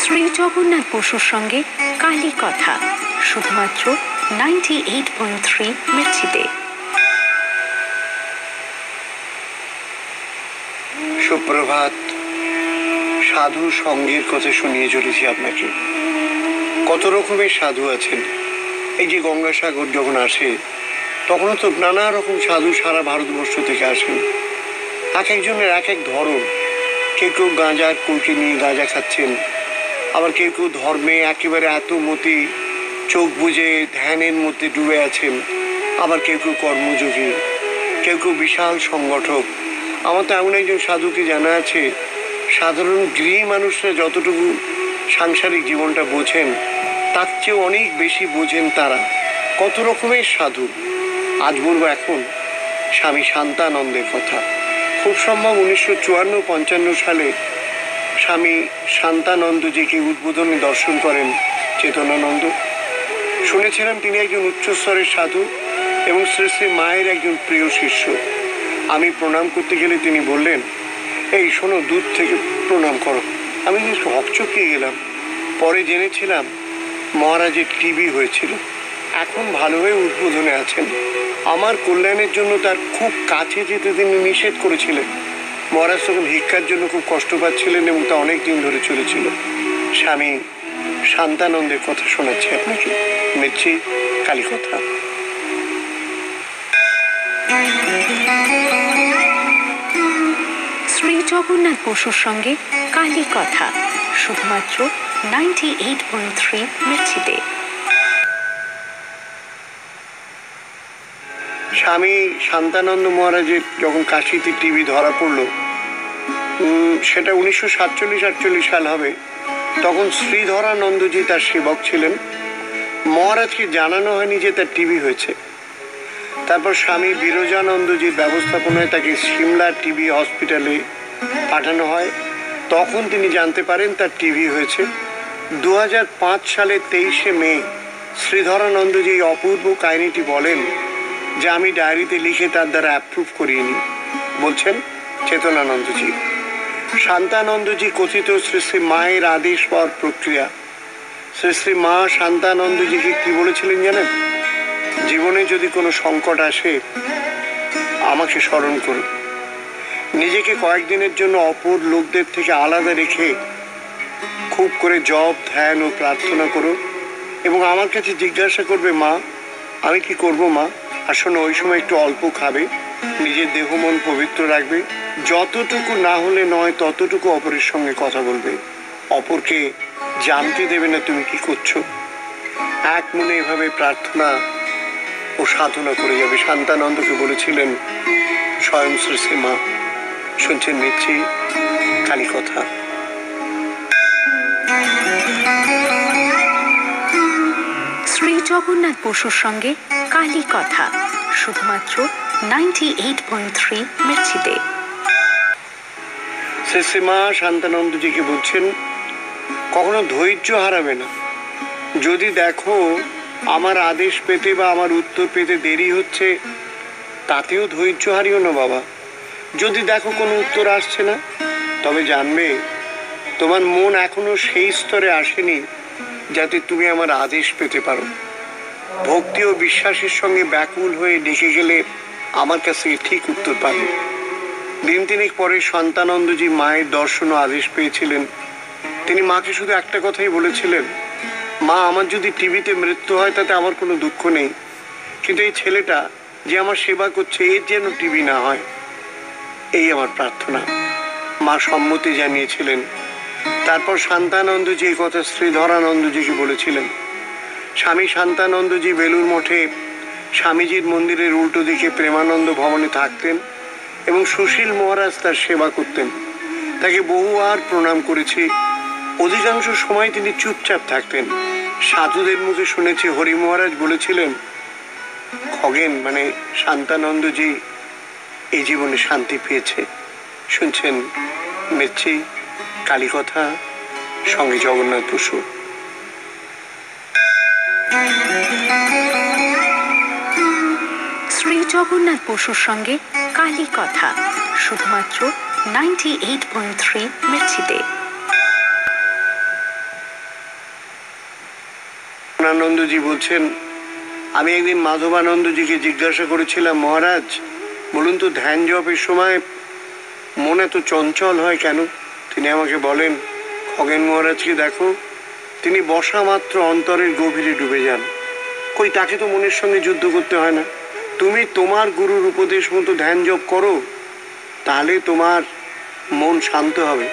শ্রী জগন্নাথ বসুর সঙ্গে কালী কথা, শুধুমাত্র নাইনটি এইট পয়েন্ট থ্রি মির্চিতে সুপ্রভাত, সাধু সঙ্গের কথা শুনিয়ে চলেছি আপনাকে। কত রকমের সাধু আছেন? এই যে গঙ্গাসাগর যখন আসে, তখনও তো নানা রকম সাধু সারা ভারতবর্ষ থেকে আসেন। এক একজনের এক এক ধরন। কেউ কেউ গাঁজার কুলকে নিয়ে গাঁজা খাচ্ছেন। আবার কেউ কেউ ধর্মে একেবারে এত মতি চোখ বুজে ধ্যানের মধ্যে ডুবে আছেন। আবার কেউ কেউ কর্মযোগী। কেউ কেউ বিশাল সংগঠক। আমার তো এমন একজন সাধুকে জানা আছে। সাধারণ গৃহী মানুষরা যতটুকু সাংসারিক জীবনটা বোঝেন, তার চেয়ে অনেক বেশি বোঝেন তারা। কত রকমের সাধু? আজ বলব এখন স্বামী শান্তানন্দের কথা। খুব সম্ভব উনিশশো চুয়ান্ন পঞ্চান্ন সালে স্বামী শান্তানন্দজিকে উদ্বোধনে দর্শন করেন চেতনানন্দ। শুনেছিলাম তিনি একজন উচ্চস্তরের সাধু এবং শ্রী শ্রী মায়ের একজন প্রিয় শিষ্য। আমি প্রণাম করতে গেলে তিনি বললেন, এই শোনো দূর থেকে প্রণাম করো। আমি একটু হকচকিয়ে গেলাম। পরে জেনেছিলাম মহারাজের টিবি হয়েছিল। এখন ভালোভাবে উদ্বোধনে আছেন। আমার কল্যাণের জন্য তার খুব কাছে যেতে তিনি নিষেধ করেছিলেন। মহারাজ তখন ভিক্ষার জন্য খুব কষ্ট পাচ্ছিলেন এবং তা অনেক দিন ধরে চলেছিল। স্বামী শান্তানন্দের কথা শোনাচ্ছি। আপনাকে মেচ্ছি কালী কথা শ্রী জগন্নাথ বসুর সঙ্গে কালী কথা শুধুমাত্র নাইনটি এইট পয়েন্ট থ্রি মির্চিতে স্বামী শান্তানন্দ মহারাজের যখন কাশিতে টিভি ধরা পড়ল সেটা উনিশশো সাতচল্লিশ আটচল্লিশ সাল হবে, তখন শ্রীধরানন্দজি তার সেবক ছিলেন। মহারাজকে জানানো হয়নি যে তার টিভি হয়েছে। তারপর স্বামী বিরজানন্দজির ব্যবস্থাপনায় তাকে সিমলা টিভি হসপিটালে পাঠানো হয়। তখন তিনি জানতে পারেন তার টিভি হয়েছে। দু সালে তেইশে মে, শ্রীধরানন্দজি এই অপূর্ব কাহিনীটি বলেন যে আমি ডায়েরিতে লিখে তার দ্বারা অ্যাপ্রুভ করিয়ে নিই বলছেন চেতনানন্দজি। শান্তানন্দজি কথিত শ্রী শ্রী মায়ের আদেশ পাওয়ার প্রক্রিয়া। শ্রী শ্রী মা শান্তানন্দজিকে কি বলেছিলেন জানেন? জীবনে যদি কোনো সংকট আসে, আমাকে স্মরণ করুন। নিজেকে কয়েকদিনের জন্য অপর লোকদের থেকে আলাদা রেখে খুব করে জপ, ধ্যান ও প্রার্থনা করো এবং আমার কাছে জিজ্ঞাসা করবে, মা, আমি কি করব, মা? আসলে ওই সময় একটু অল্প খাবে। নিজের দেহ মন পবিত্র রাখবে। যতটুকু না হলে নয়, ততটুকু অপরের সঙ্গে কথা বলবে। অপরকে জানতে দেবে না তুমি কি করছ। এক মনে এভাবে প্রার্থনা ও সাধনা করে যাবে। শান্তানন্দকে বলেছিলেন, স্বয়ং শ্রী শ্রী মা, শুনছেন নিচ্ছি কালী কথা। জগন্নাথ বসুর সঙ্গে কালী কথা, শুধুমাত্র নাইনটি এইট পয়েন্ট থ্রি মির্চিতে। শ্রী শ্রী শান্তানন্দজিকে বলছেন, কখনো ধৈর্য হারাবে না। যদি দেখো, আমার আদেশ পেতে বা আমার উত্তর পেতে দেরি হচ্ছে, তাতেও ধৈর্য হারিও না বাবা। যদি দেখো কোনো উত্তর আসছে না, তবে জানবে, তোমার মন এখনও সেই স্তরে আসেনি যাতে তুমি আমার আদেশ পেতে পারো। ভক্তি ও বিশ্বাসের সঙ্গে ব্যাকুল হয়ে ডেকে গেলে আমার কাছে ঠিক উত্তর পাবে। দিন তিনেক পরে সন্তানন্দজি মায়ের দর্শন ও আদেশ পেয়েছিলেন। তিনি মাকে শুধু একটা কথাই বলেছিলেন, মা, আমার যদি টিভিতে মৃত্যু হয়, তাতে আমার কোনো দুঃখ নেই। কিন্তু এই ছেলেটা যে আমার সেবা করছে, এর যেন টিভি না হয়। এই আমার প্রার্থনা। মা সম্মতি জানিয়েছিলেন। তারপর শান্তানন্দজি এই কথা শ্রীধরানন্দজিকে বলেছিলেন স্বামী শান্তানন্দজি বেলুর মঠে স্বামীজির মন্দিরের উল্টো দিকে প্রেমানন্দ ভবনে থাকতেন এবং সুশীল মহারাজ তার সেবা করতেন। তাকে বহুবার প্রণাম করেছি। অধিকাংশ সময় তিনি চুপচাপ থাকতেন। সাধুদের মুখে শুনেছি হরি মহারাজ বলেছিলেন, খগেন মানে শান্তানন্দজি এই জীবনে শান্তি পেয়েছে। শুনছেন মেচ্ছি কালী কথা সঙ্গে জগন্নাথ বসু। শ্রী জগন্নাথ বসুর সঙ্গে কালী কথা, শুধুমাত্র নাইনটি এইট থ্রি আনন্দজি বলছেন, আমি একদিন মাধবানন্দজিকে জিজ্ঞাসা করেছিলাম, মহারাজ, বলুন তো ধ্যান জপের সময় মনে তো চঞ্চল হয় কেন? তিনি আমাকে বলেন, খগেন মহারাজকে দেখো তিনি বসা মাত্র অন্তরের গভীরে ডুবে যান। কই, তাকে তো মনের সঙ্গে যুদ্ধ করতে হয় না। তুমি তোমার গুরুর উপদেশ মতো ধ্যান যোগ করো, তাহলে তোমার মন শান্ত হবে।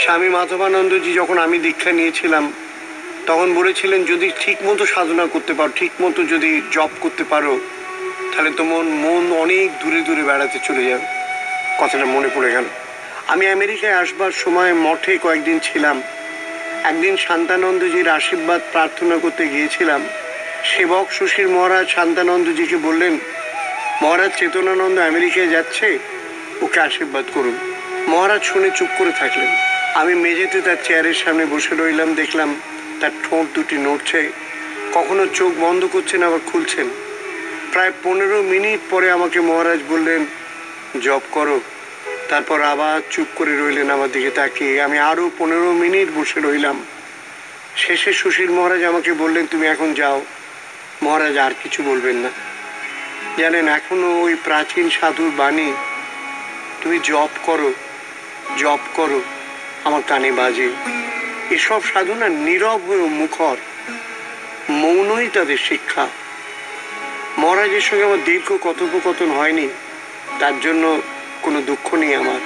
স্বামী মাধবানন্দজি যখন আমি দীক্ষা নিয়েছিলাম, তখন বলেছিলেন, যদি ঠিক মতো সাধনা করতে পারো ঠিক মতো যদি জব করতে পারো, তাহলে তোমার মন অনেক দূরে দূরে বেড়াতে চলে যাবে। কথাটা মনে পড়ে গেল। আমি আমেরিকায় আসবার সময় মঠে কয়েকদিন ছিলাম। একদিন শান্তানন্দজির আশীর্বাদ প্রার্থনা করতে গিয়েছিলাম। সেবক সুশীর মহারাজ শান্তানন্দজিকে বললেন, মহারাজ চেতনানন্দ আমেরিকায় যাচ্ছে, ওকে আশীর্বাদ করুন। মহারাজ শুনে চুপ করে থাকলেন। আমি মেঝেতে তার চেয়ারের সামনে বসে রইলাম, দেখলাম তার ঠোঁট দুটি নড়ছে। কখনো চোখ বন্ধ করছেন, আবার খুলছেন। প্রায় পনেরো মিনিট পরে আমাকে মহারাজ বললেন জব করো। তারপর আবার চুপ করে রইলেন আমার দিকে তাকিয়ে। আমি আরও পনেরো মিনিট বসে রইলাম। শেষে সুশীল মহারাজ আমাকে বললেন, তুমি এখন যাও। মহারাজ আর কিছু বলবেন না। জানেন, এখনও ওই প্রাচীন সাধুর বাণী, তুমি জব করো জব করো, আমার কানে বাজে। এসব সাধনা নীরব হয়ে মুখর, মৌনই তাদের শিক্ষা। মহারাজের সঙ্গে আমার দীর্ঘ কথোপকথন হয়নি। তার জন্য কোনো দুঃখ নেই আমার।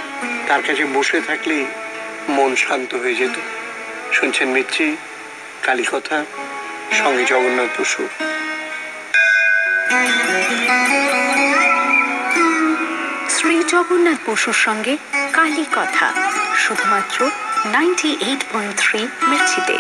তার কাছে বসে থাকলেই মন শান্ত হয়ে যেত। শুনছেন মিচ্ছি কালীকথা, সঙ্গে জগন্নাথ বসু। শ্রী জগন্নাথ বসুর সঙ্গে কালী কথা শুধুমাত্র নাইনটি এইট পয়েন্ট থ্রি মির্চিতে।